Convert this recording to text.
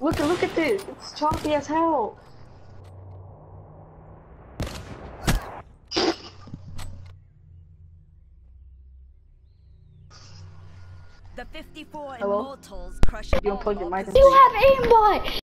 Look, look at this. It's choppy as hell. The 54 Hello? Immortals crush You unplugged your mic. You have aimbot!